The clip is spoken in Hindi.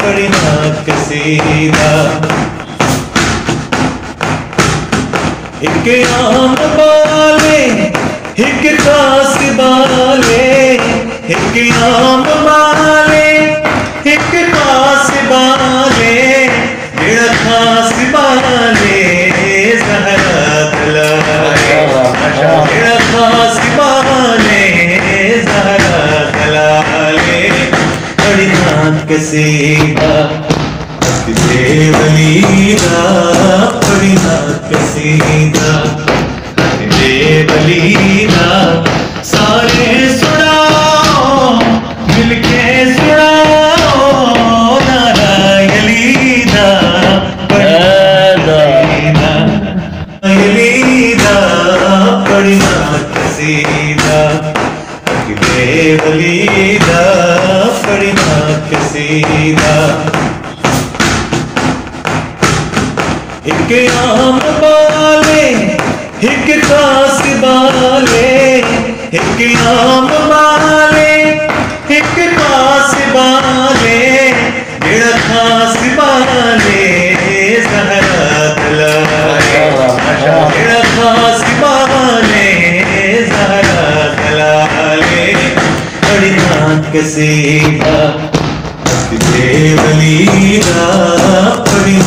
पढ़ना कसीदा एक आम बाले एक खास बाले एक आम बाले एक खास बाले जेड़ा खास बाले जहरा दलाले जेड़ा खास बाले नाथ कसीदा किसे वलीदा बड़ी नाथ कसीदा किसे वलीदा सारे सुनाओ मिलके सुनाओ कसीदा किसे वलीदा बड़ी नाथ कसीदा एक आम बाले एक खास बाले एक आम बाले एक खास बाले जेड़ा खास बाले जहरा दलाले नाथ कसीदा किसे वलीदा बड़ी